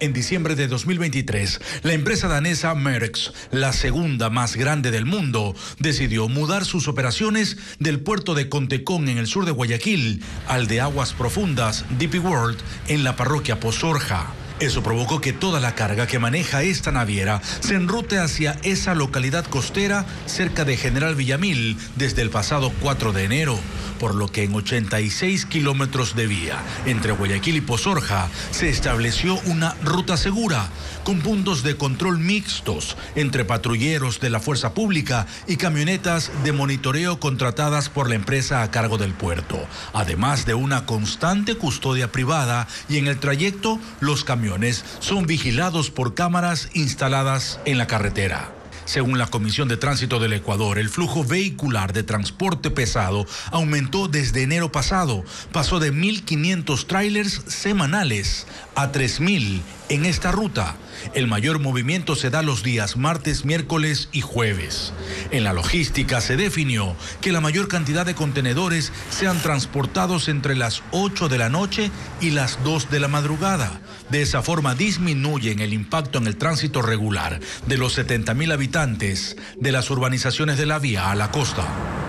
En diciembre de 2023, la empresa danesa Merckx, la segunda más grande del mundo, decidió mudar sus operaciones del puerto de Contecón en el sur de Guayaquil al de aguas profundas DP World en la parroquia Pozorja. Eso provocó que toda la carga que maneja esta naviera se enrute hacia esa localidad costera cerca de General Villamil desde el pasado 4 de enero, por lo que en 86 kilómetros de vía entre Guayaquil y Pozorja se estableció una ruta segura con puntos de control mixtos entre patrulleros de la fuerza pública y camionetas de monitoreo contratadas por la empresa a cargo del puerto, además de una constante custodia privada y en el trayecto los son vigilados por cámaras instaladas en la carretera. Según la Comisión de Tránsito del Ecuador, el flujo vehicular de transporte pesado aumentó desde enero pasado. Pasó de 1.500 trailers semanales a 3.000 en esta ruta. El mayor movimiento se da los días martes, miércoles y jueves. En la logística se definió que la mayor cantidad de contenedores sean transportados entre las 8 de la noche y las 2 de la madrugada. De esa forma disminuyen el impacto en el tránsito regular de los 70 mil habitantes de las urbanizaciones de la vía a la costa.